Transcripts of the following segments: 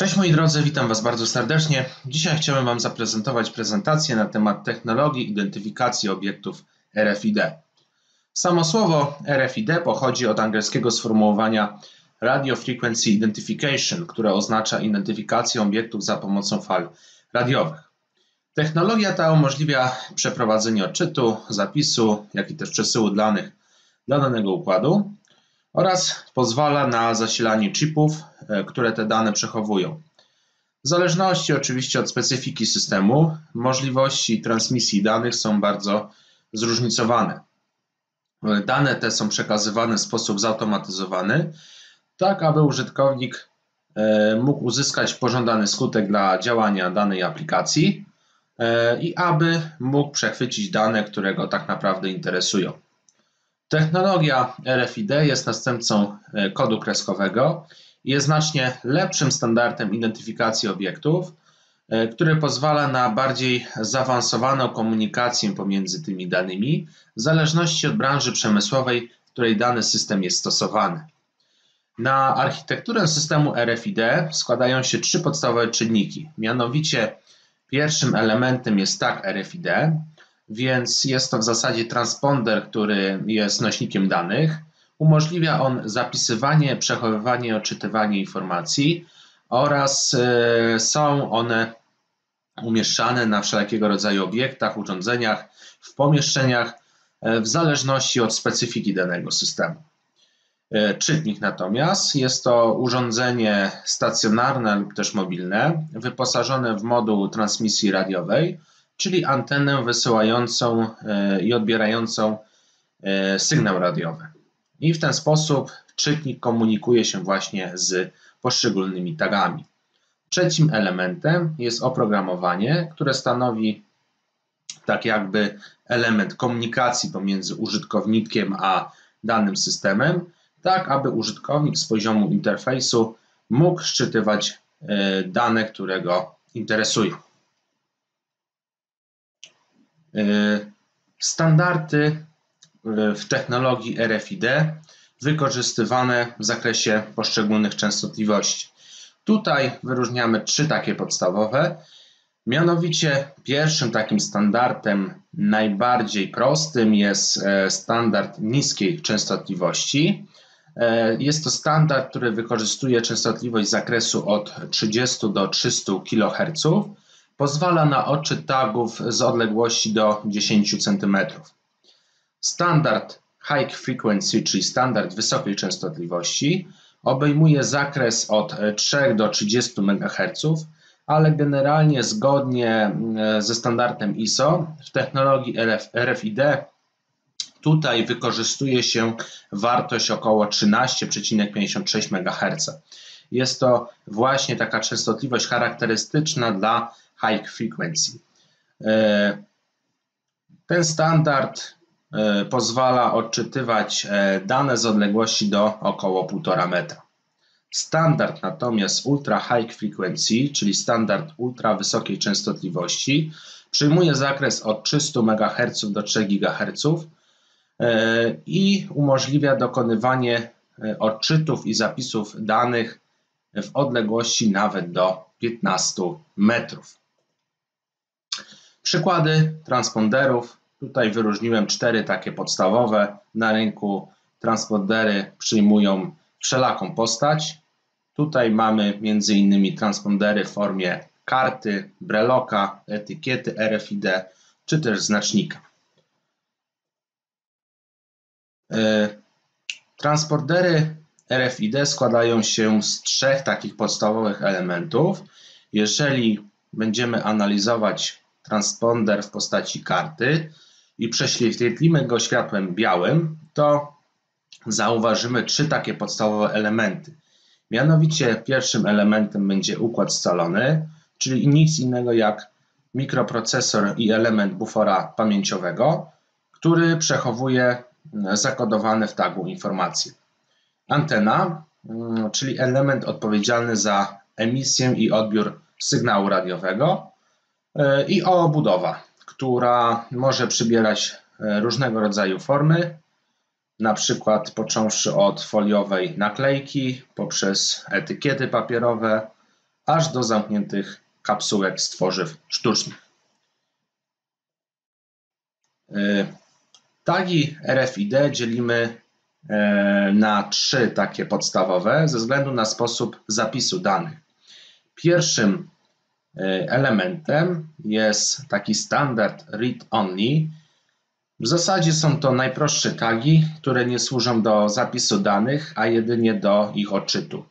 Cześć moi drodzy, witam Was bardzo serdecznie. Dzisiaj chciałem Wam zaprezentować prezentację na temat technologii identyfikacji obiektów RFID. Samo słowo RFID pochodzi od angielskiego sformułowania Radio Frequency Identification, które oznacza identyfikację obiektów za pomocą fal radiowych. Technologia ta umożliwia przeprowadzenie odczytu, zapisu, jak i też przesyłu danych do danego układu oraz pozwala na zasilanie chipów, e, które te dane przechowują. W zależności oczywiście od specyfiki systemu, możliwości transmisji danych są bardzo zróżnicowane. Dane te są przekazywane w sposób zautomatyzowany, tak aby użytkownik e, mógł uzyskać pożądany skutek dla działania danej aplikacji e, i aby mógł przechwycić dane, które go tak naprawdę interesują. Technologia RFID jest następcą e, kodu kreskowego i jest znacznie lepszym standardem identyfikacji obiektów, e, który pozwala na bardziej zaawansowaną komunikację pomiędzy tymi danymi, w zależności od branży przemysłowej, w której dany system jest stosowany. Na architekturę systemu RFID składają się trzy podstawowe czynniki. Mianowicie pierwszym elementem jest tag RFID, więc jest to w zasadzie transponder, który jest nośnikiem danych. Umożliwia on zapisywanie, przechowywanie, odczytywanie informacji oraz e, są one umieszczane na wszelkiego rodzaju obiektach, urządzeniach, w pomieszczeniach e, w zależności od specyfiki danego systemu. E, czytnik natomiast jest to urządzenie stacjonarne lub też mobilne, wyposażone w moduł transmisji radiowej, czyli antenę wysyłającą e, i odbierającą e, sygnał radiowy. I w ten sposób czytnik komunikuje się właśnie z poszczególnymi tagami. Trzecim elementem jest oprogramowanie, które stanowi tak jakby element komunikacji pomiędzy użytkownikiem a danym systemem, tak aby użytkownik z poziomu interfejsu mógł szczytywać e, dane, które go interesują. E, standardy w technologii RFID wykorzystywane w zakresie poszczególnych częstotliwości. Tutaj wyróżniamy trzy takie podstawowe. Mianowicie pierwszym takim standardem najbardziej prostym jest e, standard niskiej częstotliwości. E, jest to standard, który wykorzystuje częstotliwość zakresu od 30 do 300 kHz Pozwala na odczyt z odległości do 10 cm. Standard High Frequency, czyli standard wysokiej częstotliwości, obejmuje zakres od 3 do 30 MHz, ale generalnie zgodnie e, ze standardem ISO w technologii RFID tutaj wykorzystuje się wartość około 13,56 MHz. Jest to właśnie taka częstotliwość charakterystyczna dla high frequency. E, ten standard e, pozwala odczytywać e, dane z odległości do około 1,5 metra. Standard natomiast ultra high frequency, czyli standard ultra wysokiej częstotliwości, przyjmuje zakres od 300 MHz do 3 GHz i umożliwia dokonywanie odczytów i zapisów danych w odległości nawet do 15 metrów. Przykłady transponderów. Tutaj wyróżniłem cztery takie podstawowe. Na rynku transpondery przyjmują wszelaką postać. Tutaj mamy m.in. transpondery w formie karty, breloka, etykiety RFID czy też znacznika. E, transportery RFID składają się z trzech takich podstawowych elementów. Jeżeli będziemy analizować transponder w postaci karty i prześwietlimy go światłem białym, to zauważymy trzy takie podstawowe elementy. Mianowicie pierwszym elementem będzie układ scalony, czyli nic innego jak mikroprocesor i element bufora pamięciowego, który przechowuje zakodowane w tagu informacje. Antena, mm, czyli element odpowiedzialny za emisję i odbiór sygnału radiowego, i obudowa, która może przybierać e, różnego rodzaju formy, na przykład począwszy od foliowej naklejki, poprzez etykiety papierowe, aż do zamkniętych kapsułek z tworzyw sztucznych. E, tagi RFID dzielimy e, na trzy takie podstawowe ze względu na sposób zapisu danych. Pierwszym elementem jest taki standard read-only, w zasadzie są to najprostsze tagi, które nie służą do zapisu danych, a jedynie do ich odczytu.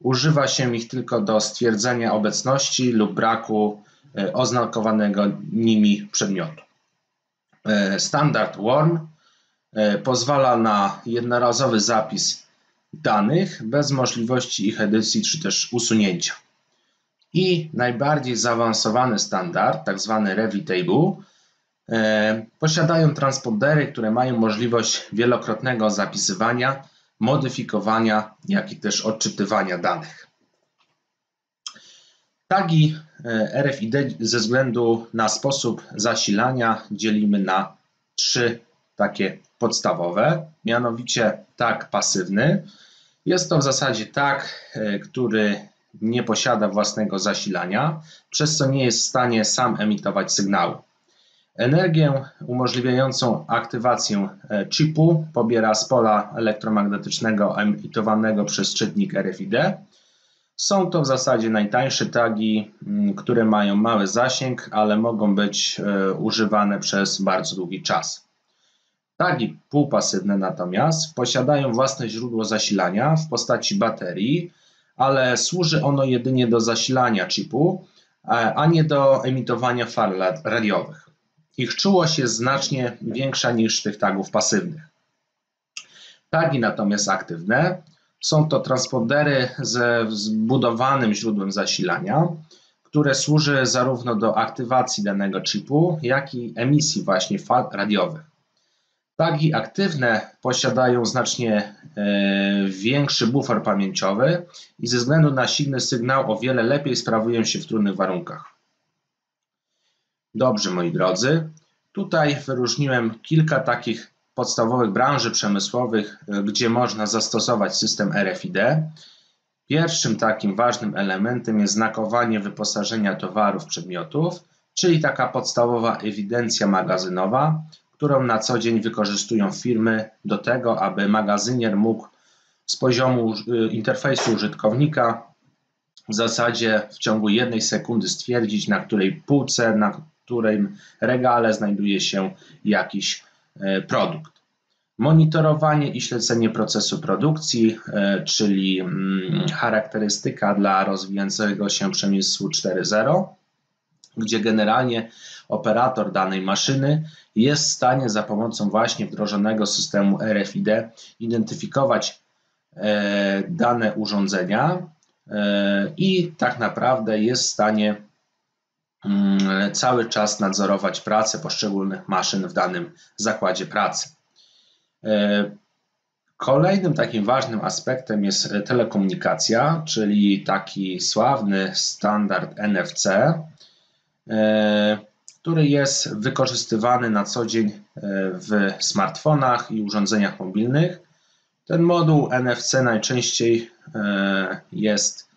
Używa się ich tylko do stwierdzenia obecności lub braku e, oznakowanego nimi przedmiotu. E, standard WORM e, pozwala na jednorazowy zapis danych bez możliwości ich edycji czy też usunięcia. I najbardziej zaawansowany standard. Tak Revitable, E, posiadają transpondery, które mają możliwość wielokrotnego zapisywania, modyfikowania, jak i też odczytywania danych. Tagi e, RFID ze względu na sposób zasilania dzielimy na trzy takie podstawowe, mianowicie tag pasywny. Jest to w zasadzie tag, e, który nie posiada własnego zasilania, przez co nie jest w stanie sam emitować sygnału. Energię umożliwiającą aktywację e, chipu pobiera z pola elektromagnetycznego emitowanego przez czytnik RFID. Są to w zasadzie najtańsze tagi, mm, które mają mały zasięg, ale mogą być e, używane przez bardzo długi czas. Tagi półpasywne natomiast posiadają własne źródło zasilania w postaci baterii, ale służy ono jedynie do zasilania chipu, a nie do emitowania fal radiowych. Ich czułość jest znacznie większa niż tych tagów pasywnych. Tagi natomiast aktywne są to transpondery ze zbudowanym źródłem zasilania, które służy zarówno do aktywacji danego chipu, jak i emisji właśnie fal radiowych. Tagi aktywne posiadają znacznie e, większy bufor pamięciowy i ze względu na silny sygnał o wiele lepiej sprawują się w trudnych warunkach. Dobrze, moi drodzy. Tutaj wyróżniłem kilka takich podstawowych branży przemysłowych, e, gdzie można zastosować system RFID. Pierwszym takim ważnym elementem jest znakowanie wyposażenia towarów, przedmiotów, czyli taka podstawowa ewidencja magazynowa, którą na co dzień wykorzystują firmy do tego, aby magazynier mógł z poziomu e, interfejsu użytkownika w zasadzie w ciągu jednej sekundy stwierdzić, na której półce, na którym regale znajduje się jakiś e, produkt. Monitorowanie i śledzenie procesu produkcji, e, czyli mm, charakterystyka dla rozwijającego się przemysłu 4.0, gdzie generalnie operator danej maszyny jest w stanie za pomocą właśnie wdrożonego systemu RFID identyfikować e, dane urządzenia i tak naprawdę jest w stanie Mm, cały czas nadzorować pracę poszczególnych maszyn w danym zakładzie pracy. E, kolejnym takim ważnym aspektem jest telekomunikacja, czyli taki sławny standard NFC, e, który jest wykorzystywany na co dzień e, w smartfonach i urządzeniach mobilnych. Ten moduł NFC najczęściej jest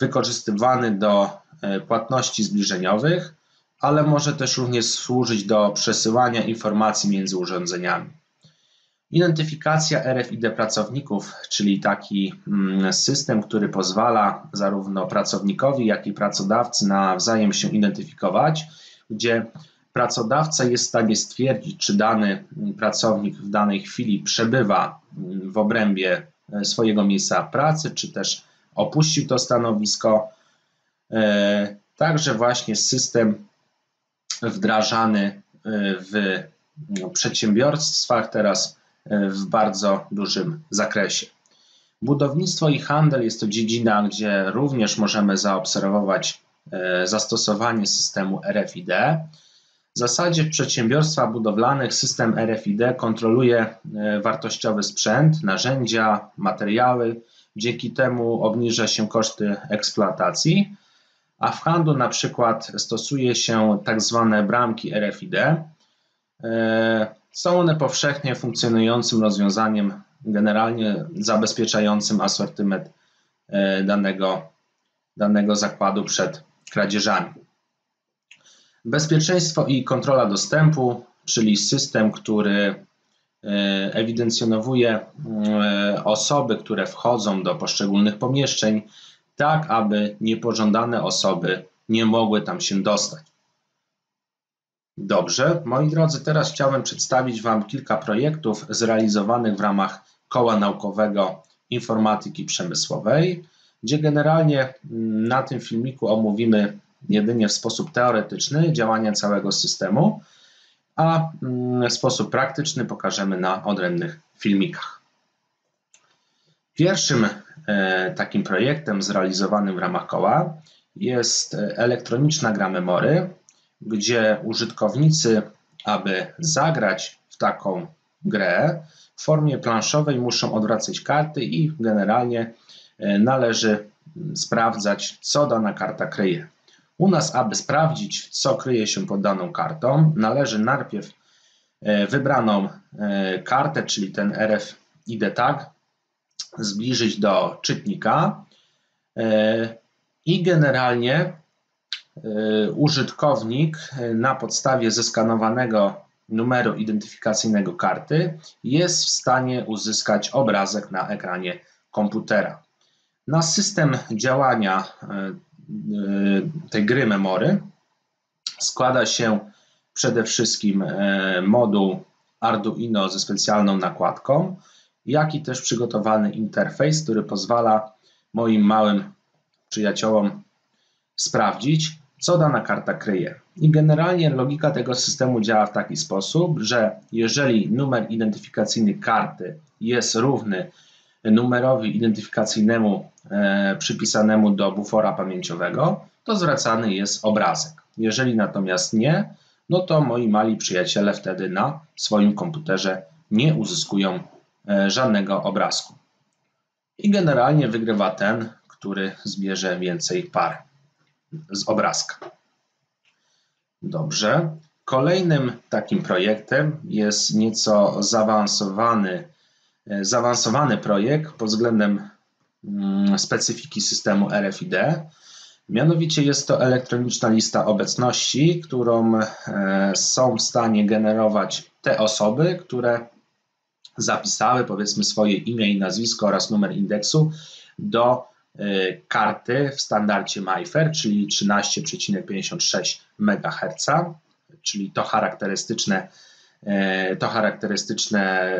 wykorzystywany do E, płatności zbliżeniowych, ale może też również służyć do przesyłania informacji między urządzeniami. Identyfikacja RFID pracowników, czyli taki mm, system, który pozwala zarówno pracownikowi, jak i pracodawcy nawzajem się identyfikować, gdzie pracodawca jest w stanie stwierdzić, czy dany pracownik w danej chwili przebywa mm, w obrębie e, swojego miejsca pracy, czy też opuścił to stanowisko, E, także właśnie system wdrażany e, w przedsiębiorstwach. Teraz w bardzo dużym zakresie. Budownictwo i handel jest to dziedzina, gdzie również możemy zaobserwować zastosowanie systemu RFID. W zasadzie w przedsiębiorstwach budowlanych system RFID kontroluje wartościowy sprzęt, narzędzia, materiały. Dzięki temu obniża się koszty eksploatacji a w handlu na przykład stosuje się tak zwane bramki RFID. Są one powszechnie funkcjonującym rozwiązaniem, generalnie zabezpieczającym asortyment e, danego, danego zakładu przed kradzieżami. Bezpieczeństwo i kontrola dostępu, czyli system, który e, ewidencjonowuje e, osoby, które wchodzą do poszczególnych pomieszczeń, tak aby niepożądane osoby nie mogły tam się dostać. Dobrze, moi drodzy, teraz chciałem przedstawić Wam kilka projektów zrealizowanych w ramach Koła Naukowego Informatyki Przemysłowej, gdzie generalnie mm, na tym filmiku omówimy jedynie w sposób teoretyczny działania całego systemu, a mm, w sposób praktyczny pokażemy na odrębnych filmikach. Pierwszym e, takim projektem zrealizowanym w ramach koła jest elektroniczna gra memory, gdzie użytkownicy, aby zagrać w taką grę, w formie planszowej muszą odwracać karty i generalnie e, należy sprawdzać, co dana karta kryje. U nas, aby sprawdzić, co kryje się pod daną kartą, należy najpierw e, wybraną e, kartę, czyli ten RFID tag, zbliżyć do czytnika i generalnie użytkownik na podstawie zeskanowanego numeru identyfikacyjnego karty jest w stanie uzyskać obrazek na ekranie komputera. Na system działania e, e, tej gry memory składa się przede wszystkim e, moduł Arduino ze specjalną nakładką, jak i też przygotowany interfejs, który pozwala moim małym przyjaciołom sprawdzić, co dana karta kryje. I generalnie logika tego systemu działa w taki sposób, że jeżeli numer identyfikacyjny karty jest równy numerowi identyfikacyjnemu e, przypisanemu do bufora pamięciowego, to zwracany jest obrazek. Jeżeli natomiast nie, no to moi mali przyjaciele wtedy na swoim komputerze nie uzyskują e, żadnego obrazku. I generalnie wygrywa ten, który zbierze więcej par z obrazka. Dobrze. Kolejnym takim projektem jest nieco zaawansowany, e, zaawansowany projekt pod względem mm, specyfiki systemu RFID. Mianowicie jest to elektroniczna lista obecności, którą e, są w stanie generować te osoby, które zapisały powiedzmy swoje imię i nazwisko oraz numer indeksu do karty w standardzie MyFair, czyli 13,56 MHz, czyli to charakterystyczne, y, to charakterystyczne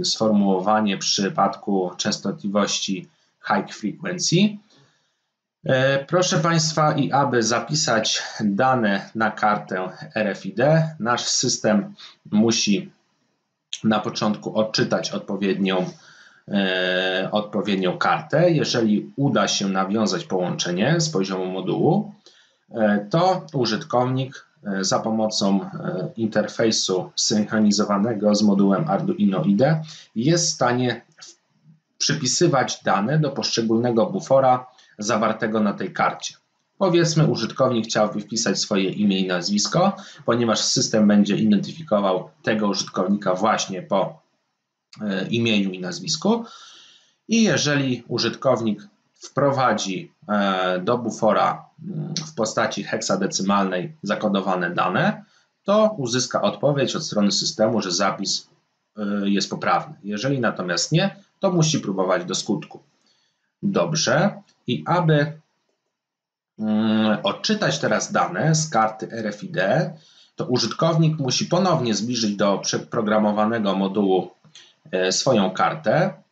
y, sformułowanie w przypadku częstotliwości high frequency. Proszę Państwa, i aby zapisać dane na kartę RFID, nasz system musi na początku odczytać odpowiednią E, odpowiednią kartę. Jeżeli uda się nawiązać połączenie z poziomu modułu, e, to użytkownik e, za pomocą interfejsu synchronizowanego z modułem Arduino IDE jest w stanie przypisywać dane do poszczególnego bufora zawartego na tej karcie. Powiedzmy, użytkownik chciałby wpisać swoje imię i nazwisko, ponieważ system będzie identyfikował tego użytkownika właśnie po E, imieniu i nazwisku. I jeżeli użytkownik wprowadzi e, do bufora mm, w postaci heksadecymalnej zakodowane dane, to uzyska odpowiedź od strony systemu, że zapis e, jest poprawny. Jeżeli natomiast nie, to musi próbować do skutku. Dobrze. I aby mm, odczytać teraz dane z karty RFID, to użytkownik musi ponownie zbliżyć do przeprogramowanego modułu E, swoją kartę.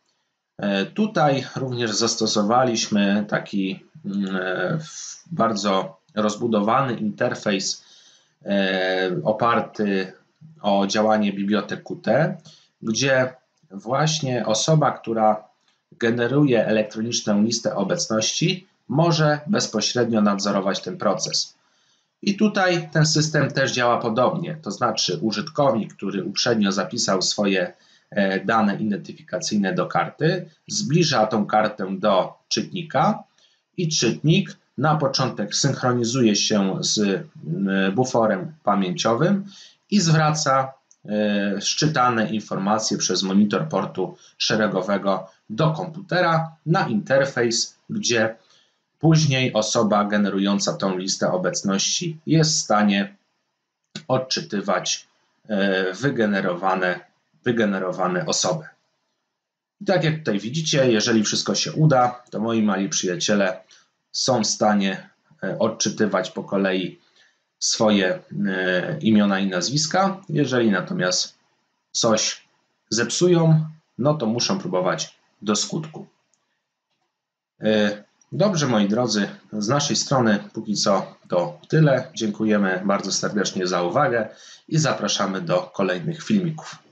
E, tutaj również zastosowaliśmy taki mm, e, bardzo rozbudowany interfejs oparty o działanie bibliotek Qt, gdzie właśnie osoba, która generuje elektroniczną listę obecności, może bezpośrednio nadzorować ten proces. I tutaj ten system też działa podobnie, to znaczy użytkownik, który uprzednio zapisał swoje E, dane identyfikacyjne do karty, zbliża tą kartę do czytnika i czytnik na początek synchronizuje się z buforem pamięciowym i zwraca e, szczytane informacje przez monitor portu szeregowego do komputera na interfejs, gdzie Później osoba generująca tą listę obecności jest w stanie odczytywać e, wygenerowane, wygenerowane osoby. I tak jak tutaj widzicie, jeżeli wszystko się uda, to moi mali przyjaciele są w stanie e, odczytywać po kolei swoje e, imiona i nazwiska. Jeżeli natomiast coś zepsują, no to muszą próbować do skutku. Dobrze, moi drodzy, z naszej strony póki co to tyle. Dziękujemy bardzo serdecznie za uwagę i zapraszamy do kolejnych filmików.